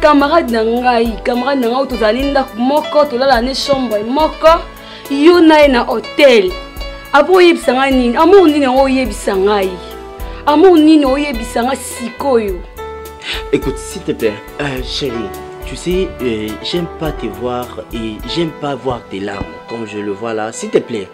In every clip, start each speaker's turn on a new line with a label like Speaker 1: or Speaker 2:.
Speaker 1: camarade na ngai camarade na ngai tozali ndako moko tolala ne chambre moko yo na ye na hotel apo oyebisa ngai nini amour nini yango oyebisa ngai amour nini oyebisa ngai sikoyo
Speaker 2: écoute s'il te plaît euh, chérie tu sais euh, j'aime pas te voir et j'aime pas voir tes larmes comme je le vois là s'il te plaît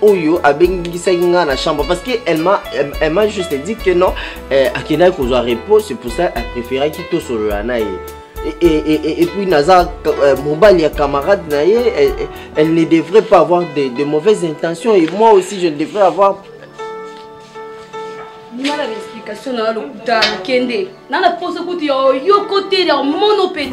Speaker 2: oyo abengisaki nga na
Speaker 1: chambre
Speaker 2: parce que elle m'a elle m'a juste dit que non euh, akendaki kozwa repos c'est pour ça apréféraki tosolola na ye et, et, et, et puis naza euh, mobali ya camarade na ye elle, elle ne devrait pas avoir de, de mauvaises intentions et moi aussi je ne devrais avoir
Speaker 1: ndima na baexplication na yo lokuta kende na na poso kutu ya oyoko te ya omono mpe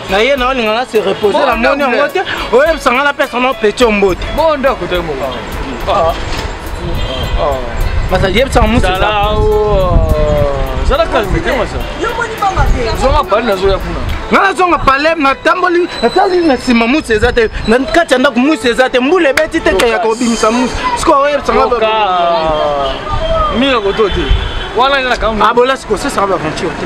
Speaker 3: na
Speaker 4: ye na olinga na se reposer na moni yango te oyebisa ngai napesa na peti
Speaker 3: ombote bondako te mokao ah. ah.
Speaker 4: basa yebisaka
Speaker 3: musuezonga pale nazoya kuna
Speaker 4: nga nazonga pale natamboli natali na nsima musi eza te na kati ya ndako musi eza te mbula ebeti te
Speaker 3: te ya
Speaker 4: kobimisa
Speaker 3: musi
Speaker 4: sikoyo
Speaker 5: oyebisanga
Speaker 3: mira koto te wana
Speaker 5: eza na kambo
Speaker 3: abola
Speaker 5: sikosesaka
Speaker 3: baventure te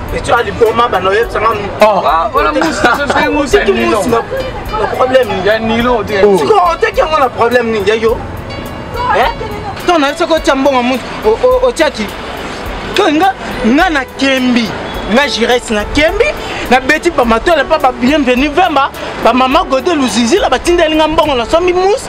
Speaker 4: Echo aliboma bana
Speaker 3: oyebisa nga
Speaker 4: oteki musi na problème nini
Speaker 3: ya nilo
Speaker 5: oh.
Speaker 4: sikoyo oteki yango na problème nini ya yo to nayebi soki otya mbongo mutu otyaki to nga nga na kembi nga gires na kembi nabeti bamatole mpa babienvenu vemba bamama gode luzizila batindeli nga mbongo nasombi musi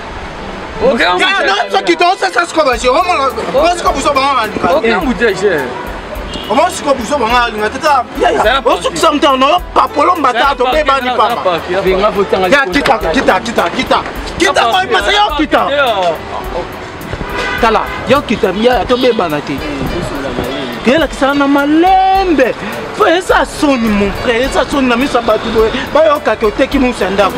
Speaker 4: soki tosesa siko basi omona basiko buso bango balinga omona siko buso bango balinga teta osukisa motano na yo papolo mbata tobebani papa kita kita kita kita kita koyipesa yo kita tala yo kita miyaya tobebana te kelakisana na malembe mpo eza soni mon frère eza soni na miso ya bato boye bayokaki oteki mosi ya ndako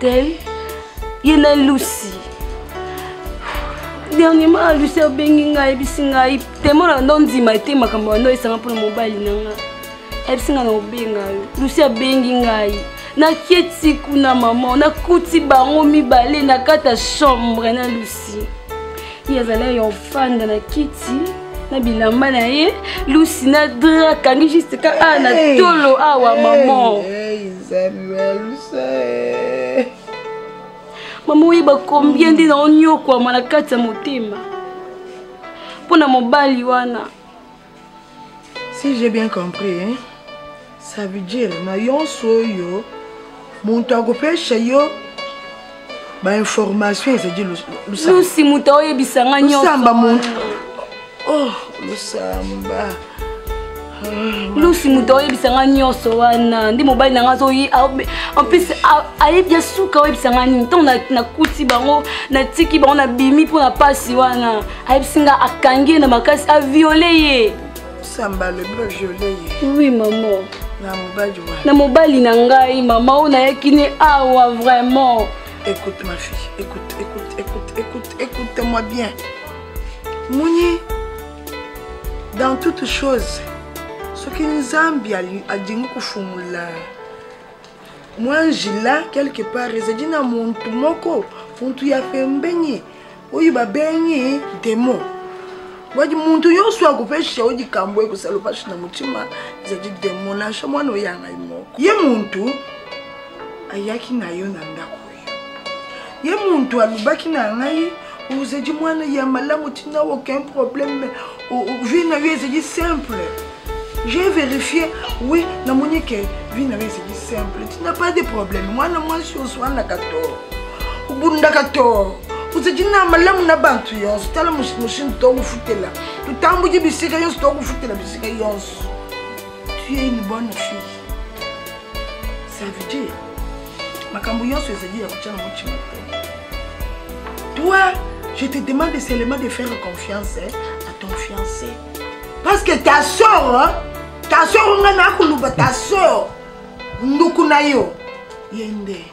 Speaker 1: tel ye na lusi dernièrement alusi abengi ngai ayebisi ngai temo na ndo ndima ete makambo ya ndo esanga mpona mobali na ngai ayebisi ngai na kobenga yo lusi abengi ngai nakieti kuna mama nakuti bango mibale na kati ya chambre na lusi ye azalaki ya ofanda na kiti na bilamba na ye lusi na dra kangi juste ka awa na tolo awa mama mama oyeba kombie nde na onyokwama na kati ya motema mpo na mobali wana
Speaker 6: si j'ai bien compris hein? ça veut dire na yonso oyo moto akopesha yo ba information ezali
Speaker 1: lusi moto oyebisa
Speaker 6: nga
Speaker 1: nyososamba
Speaker 6: muntu oh lusamba
Speaker 1: lusi moto oyebisa nga nyonso wana nde mobali na nga azoyi en plus ayebi ya suka oyebisa nga nini ntango nakuti bango natiki bango nabimi mpo na mpasi wana ayebisi nga akangi ye na makasi aviole ye
Speaker 6: samba alobi bajole ye
Speaker 1: oui mama
Speaker 6: na mobali wana
Speaker 1: na mobali na ngai mama oyo nayaki ne awa vraiment
Speaker 6: écoute ma fille écoute écoute écoute écoute écoute moi bien moni dans toute chose soki nzambe alingi kofungula mwanjila quelque part ezali na muntu moko muntu ya pembeni oyo babengi demo wadi muntu nyonso akopesha yo likambo ekosala opashi na motima ezali demo nasha mwana oyo ya ngai moko ye muntu ayaki na yo na ndako ye muntu alobaki na ngai ozali mwana ya malamu tina aucun problème vie na yo ezali simple j'ai vérifié oui namoni ke vie na yo ezali simple tina pas de problème mwana mwasi ozwanaka to obundaka to ozali na malamu na bantu yonso tala mosini tokofutela totambuki bisika yonso tokofutela bisika yonso tu es une bonne fille ça veut dire makambo nyonso ezali ya kotya na motima te toi je te demande seulement de faire confiance eh, à ton fiancé parce que ta sœur hein, ta sœur nga nakoloba ta sœur nduku na yo ye nde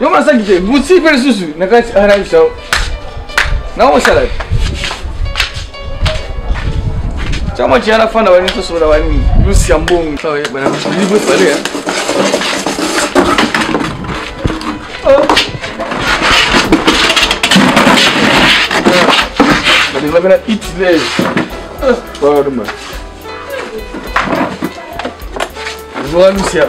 Speaker 3: Yo ma sangi te, buti pe susu na kati ana ah, bisa. Na o sala. Chama chiara fana wani to sola wani. Lucia mbongo. Sawa, bana. Ni bo pale ya. Oh. Bana bana bana eat there. Ah, bana. Boa, Lucia.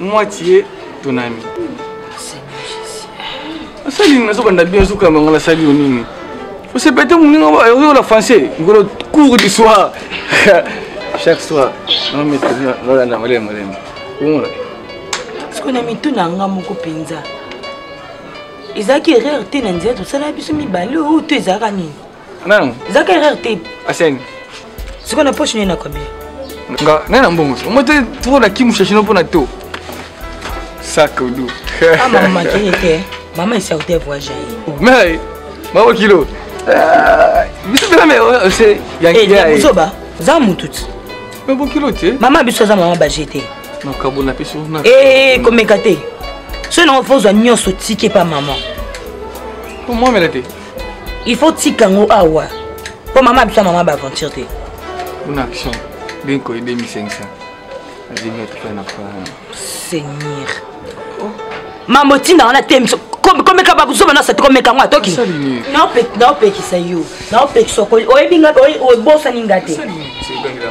Speaker 3: Moi tu es ton ami. Seigneur Jésus. Asali nini nazobanda bien suka bango nasali yo nini? Osepete moninga oyola français ngolo cours du soir. Chaque soir, non mais nolanda molemo molemo. Omona?
Speaker 5: Sikoyo na mitu na nga moko mpenza. ezalaki erreur te na nzela tosala biso mibale oyo to ezalaka nini
Speaker 3: nanu
Speaker 5: ezaka erreur te
Speaker 3: asengi
Speaker 5: sikoyo na poche nini na combien
Speaker 3: nga ngai na mbongo omo te toko na kimushashino mpo na to sakodu
Speaker 5: ah, mama keye te mama esaute voyage ye
Speaker 3: mai mama kilo ah, biso mpena me ose
Speaker 5: yankiyazoba eh, oza motu ti
Speaker 3: me bokilo te
Speaker 5: mama biso aza mama baje te
Speaker 3: makabo na peso eh,
Speaker 5: eh, komeka te soki nango fozwa nyonso tike pa mama
Speaker 3: omwamela te
Speaker 5: il faut tika yango awa mpo mama biso mama baaventure te
Speaker 3: une action binko ye 2500 azemi atuka na fana
Speaker 5: seigneur oh. mama otinda wana te miso komeka bakuzoba na sati komeka yango atoki naopekisa yo naopekisa oyebi nga obosani nga te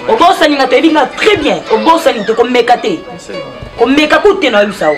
Speaker 5: obosani nga te oyebi nga très bien obosani te komeka te komeka kute naoyebisa yo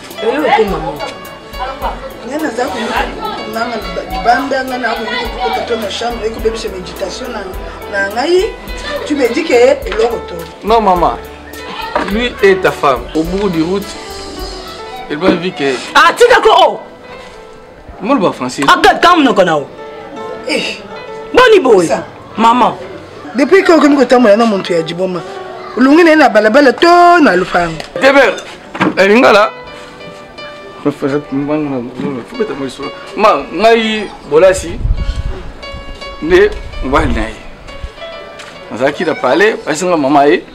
Speaker 5: oyo
Speaker 3: te mama
Speaker 6: nga naza komanga libanda nga nakoki kokota to na chambre ekobebisa méditation na ngai tu me dis ke eloko to
Speaker 3: non mama lui et ta femme au bout du route elle va vie que
Speaker 5: ah tika ko oh
Speaker 3: moloba français
Speaker 5: akata monoko na yo boni boye mama
Speaker 6: depuis ke okomi kotambola na moto ya jiboma olongi na ye na balabala to na lopango
Speaker 3: deber elingala ma ngai bolasi nde mobali na ye nazalaki na pale basinga mama ye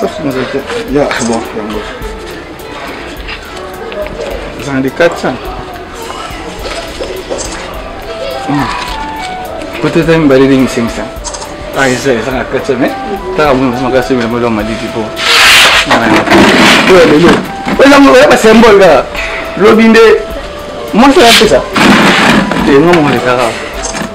Speaker 3: safu na leta ya bon yango ezana de 400 kote eza mibale ndenge misengisa ah eza eza na 400 mais taka mona makasi mela molo maliki po oyo lelo ezango oya basymbole kaka lobi nde mwasi oyapesa te nga
Speaker 1: mongolekaka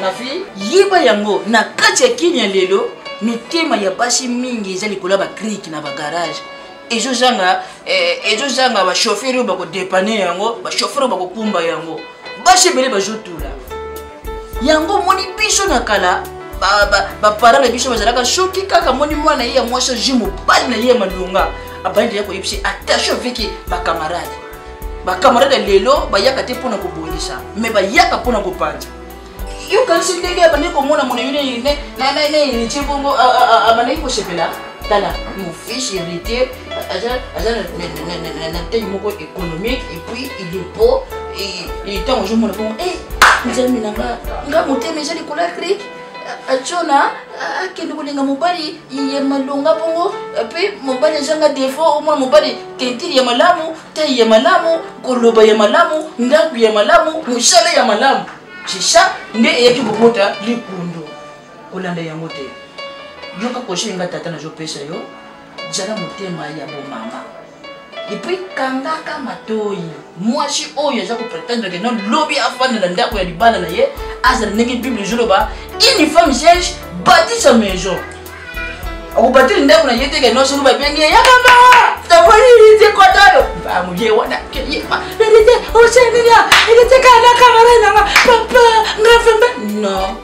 Speaker 1: na
Speaker 7: vie yeba yango na kati ya kini ya lelo mitema ya basi mingi eza likolo ya bacrike na bagarage ezozanga eh, ezozanga bashofere oyo bakodepane yango bashofere oyo bakokumba yango basi ebele bazotula yango omoni biso na kala baparent na biso bazalaka soki kaka moni mwana ye ya mwasi azwi mobali na ye ya malonga abandi ya koyebisa attention viki bacamarade bacamarade ya lelo bayaka te mpo na kobongisa me bayaka mpo na kopanza yo kanisi ndenge abandaki komona mona yo nayinitie bongo abandaki kosepela tala mofils héritier aza na ntei moko économique epuis il est beau ntango ozomona bongo nzambe na nga nga motema eza likolo ya krike chona akende kolinga mobali ya malonga bongo mpe mobali azanga defo omona mobali tentire ya malamu tai ya malamu koloba ya malamu ndako ya malamu mosala ya malamu chicha nde eyaki kobota likundu kolanda yango te yoka koshoi nga tata nazopesa yo zala motema ya bomama epuis kangaka matoi mwasi oyo aza kopretendre ke no lobi afanda na ndako ya libala na ye azala ndenge bible ezoloba une femme sage bâti sa maison akobati ndako na ye te ke no solo babengi ye yaka mawa tapolilite kotoyo bamuye wana keyema elite oseninia elite kana kamara nanga papa nga fembe non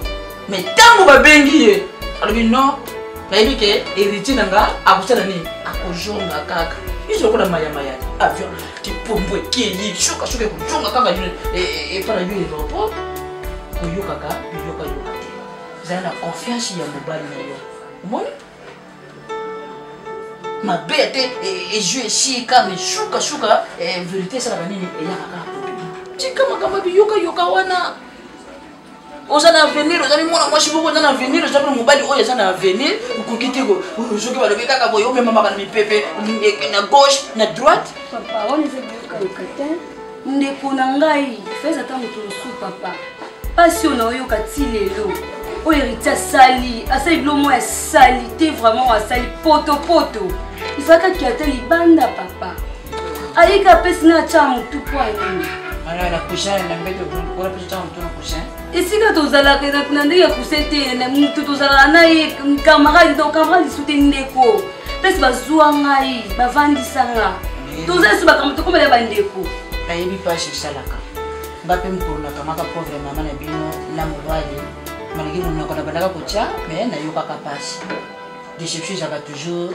Speaker 7: mais ntango babengi ye alobi non nayebi ke héritier na nga akosala nini akojonga kaka iso lokola mayamaya avion kipombo ekeyi sukasuka ekojonga kaka epa e, e, na yo elopo koyokaka biyokayoka te zala na confiance ya mobali na yo omoni mabe te ezu e, esika me sukasuka verité esalaka nini eyaka kaka tika makambo biyokayoka wana oza na avenir ozali mwana mwasi moko oza na avenir oza mpe mobali oyo aza na avenir okoki te soki balobi kaka boye omemamaka na mipepe na gauche na droite
Speaker 1: ndeko na ngai fais ata moto mosusu papa mpasi oyo naoyoka ti lelo oyo hériti asali asali bilo moko ya salite vraiment asali potopoto ezalaka kiata libanda papa ayika apesi na atya motu mpo anini
Speaker 7: na prochain na mbeto mpona mpe totanga motu na prochain
Speaker 1: esika tozalaka na ndenge ya kuse te na motu tozalaka na ye camarade donc camarade lisu te ndeko mpesi bazwa ngai bavandisa nga toza lisu bakambo tokomela bandeko
Speaker 7: nayebi mpasi esalaka nga mpe mokolo nakamaka pauvre mama na bino na mobali malaki monoko na bandaka kotya me nayokaka mpasi deception ezalaka toujours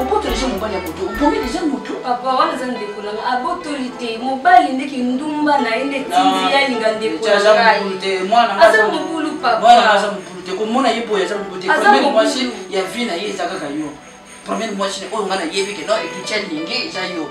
Speaker 6: obotoli je mobali ya moto obomi deja moto
Speaker 1: papa wana eza ndeko nanga abotoli te mobali nde kindumba na ye nde tindi yalinga ndeko aza mobulu papaaza
Speaker 6: mobulu te komona ye boye aza mobulu te
Speaker 1: premier
Speaker 6: mwasi ya vie na ye eza kaka yo premier mwasi oyo nga nayebi ke no etutia lingi eza yo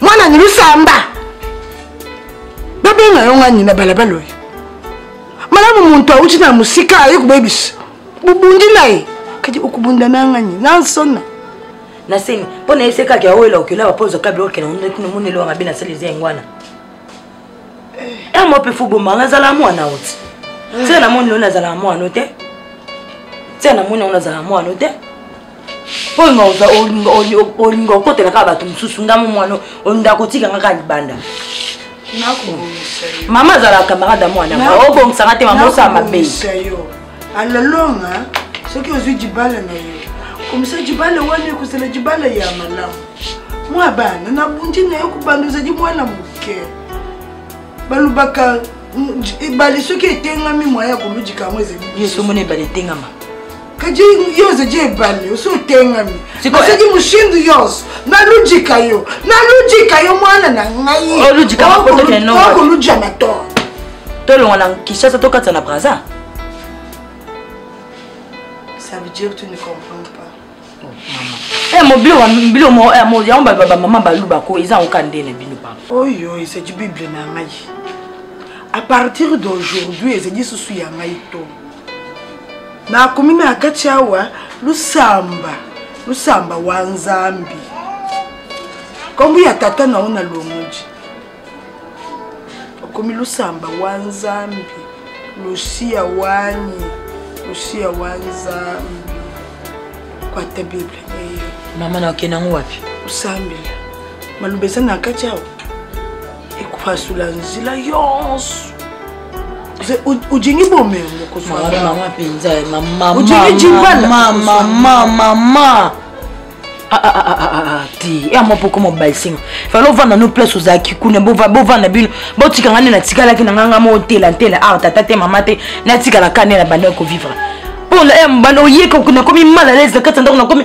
Speaker 8: mwana ni lusamba babenga yo ngani na balabala oyo malamu muntu awuti na mosika aye kobebisa bobundi na ye kadi okobunda na ngani nansona
Speaker 5: naseni mpo na yese kaka yaoyo elakela bapo ozwaka biloko kena kuna mona eloko mabe nasali eza yango wana ya mwa mpe fo bomba nazala mwana oti tika namoni yo nazala mwana te tika namoni yango nazala mwana te mpo olinga okotela kaka bato mosusu ndamo mwana olinga kotika nga kaka libanda mama azalaka camarade ya mwana nga obongisanga te mama osala mabe
Speaker 8: alalonga soki ozwi jibala na yo komisa jibala wana ekozala jibala ya malamu mwa bana nabundi na yo kobanda ozali mwana moke balobaka ebale soki etengami mwaya kolujika yango ezali
Speaker 5: yesu omona ebale etengama
Speaker 8: kadi yozo je ebale osi otengami soki mushindu yoso nalujika yo nalujika yo mwana na
Speaker 5: ngaiokoluja
Speaker 8: na to
Speaker 5: tolonga na kinshasa tokatisa na braza
Speaker 8: ça veut dire tu ne comprends pas
Speaker 3: oh, eh, mobilo eh, yango bamama balubako eza yango ka nde na bino papa
Speaker 6: oyo oh, ezali bible na ngai à partir d'aujourd'hui ezali susu ya ngai to nakomi na kati awa lusamba lusamba wa nzambi nkombo ya tata na yo na longoji okomi lusamba wa nzambi lusiya wani lusiya wa nzambi kwata bible eye
Speaker 3: mama na okende yango wapi
Speaker 6: osambela maloba eza na kati awa ekopasula nzela yonso ojingi bomema
Speaker 3: mokosoamama mpenza
Speaker 6: ojingi jimbalamamamamama
Speaker 3: ah, ah, ah, te ya mopoko mobali senga fale ovanda no place ozalaki kuna bovanda bino botika ngai nde natikalaki na nganga mo otela ntela awa tata te mama te natikalaka nde na banda ya kovivre mpo na ya mobali oyeka nakomi mal alaise na kati ya ndako nakomi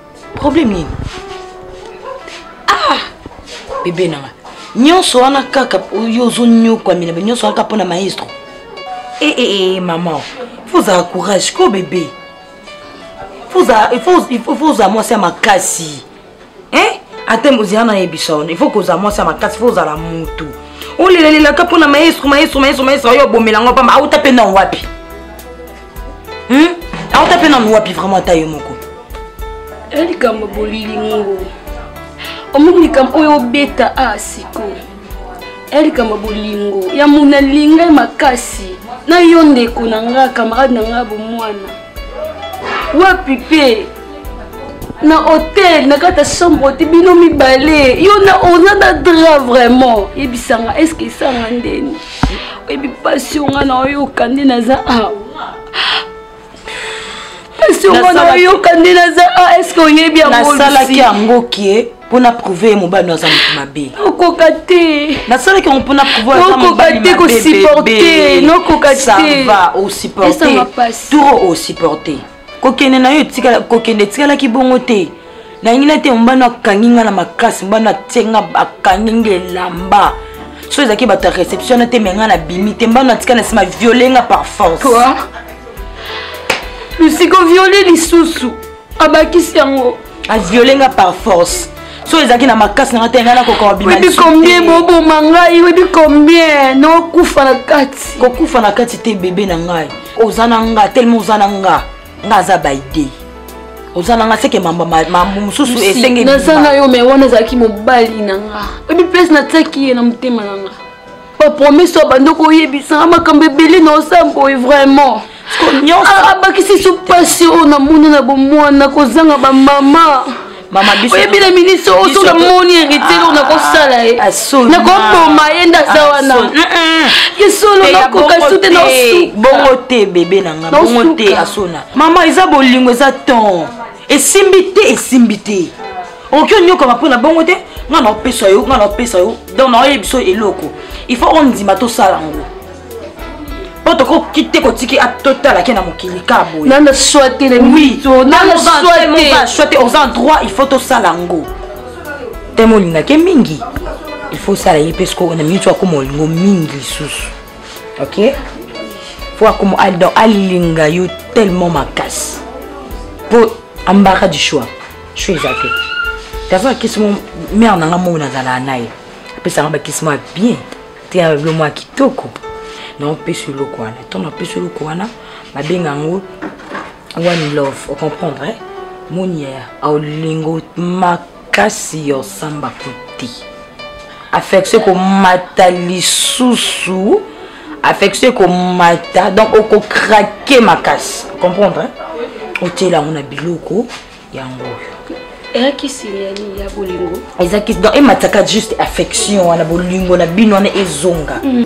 Speaker 5: problème nini ah bebe nanga nyonso wana kaka yo ozonyokwamela be nyonso wana kaka mpo na maestro ee eh, eh, ee eh, mama fo ozala courage ko bebe fo ozala mwasi ya makasi ata ozala na yebisa wana ifo kozala mwasi ya makasi fo ozala motu olelalelaka mpo na maestro maestro maestro maestro ayo obomela yango pamba auta mpe na wapi hmm? auta mpe nanu wapi vraiment ata ye moko
Speaker 1: ya likambo bolilingo omoni likambo oyo obeta a ah, sikoyo ya likambo bolingo ya mona linga ye makasi na yo ndeko na nga camarade na nga bomwana wapi mpe na hotel na kati ya chambre te bino mibale yo oza na dra vraiment yebisanga eske esanga ndeni oyebi mpasi onga na oyoka nde naza awa mpasi onga na oyoka nde naza a eske oyebi
Speaker 5: yangonasalaki yango kie mpo na prouve ye mobali no aza moto mabe
Speaker 1: okoka te
Speaker 5: nasalaki yango mpo
Speaker 1: na prouveokoka te kosupporte nokoka te
Speaker 5: osupporte turo osupporte kokende na yo etikala kokende etikalaki bongo te nalingi na te mbano akangi nga na makasi mbano atie nga akangi nga elamba so ezalaki bato ya réception na te me nga na bimi te mbano atika na nsima viole nga par force
Speaker 1: lusiko viole lisusu abakisi yango
Speaker 5: aviole nga par force so ezalaki na makasi na nga te ngai nakoka
Speaker 1: oyebi combien boboma ngai oyebi combien nokufa na kati
Speaker 5: kokufa na kati te bebe na ngai oza na nga telema oza na nga nga aza baide oza na nga seke mambo mosusu esenge
Speaker 1: naza na yo me wana ezalaki mobali na nga oyebi place natiaki ye na motema na nga bapromese oyo bandi koyebisanga makambo ebele na osamboi vraiment abakisi so mpasi oyo namona na bomwana kozanga bamama oyebi na ministre oyo soki amoni heritier oyo nakosala ye nakoboma ye nde aza wana lisolo nakoka so te
Speaker 5: bongo te bebe na nga bongo te asona mama eza bolingo eza ton esimbi te esimbi te okoki onyokama mpo na bongo te ngai naopesa yo ngai naopesa yo donc naoyebi biso eloko il faut ondima tosala yango mpo tokoki te kotiki totalaki na mokili ka boye
Speaker 1: nana swa
Speaker 5: te swa te oza droit il faut tosala yango te molingaki mingi il faut osala ye mpe siko na miniti akoma olingo mingi lisusu ok fo akoma alinga yo tellement makasi mpo ambaka du choix sho eza te kaza bakisi mo mare na nga moko nazalaka na ye apesaka bakisi mo ya bien te ya bilo mo ya kitoko na opesi eloko wana ntango napesi eloko wana babenga yango one love ocomprendre eh? monier aolingo makasi ya osamba kote affection ekomata lisusu affection ekomata donc okokrake makasi comprendre eh? otyela yango na biloko yango oyo
Speaker 1: eyakisi yani ya bolingo
Speaker 5: eza kisi donc emataka juste affection wana bolingo na bino wana ezonga mm.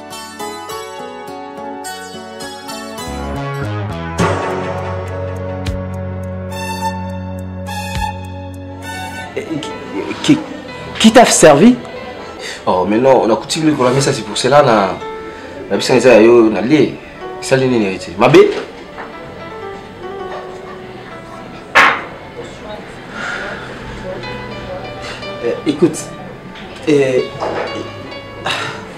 Speaker 2: Qui t'a servi
Speaker 9: Oh, mais non, on a coutume de la messe, c'est pour cela na na bisa nza yo na lie. Sali nini héritier? Mabe?
Speaker 2: Euh, écoute, euh,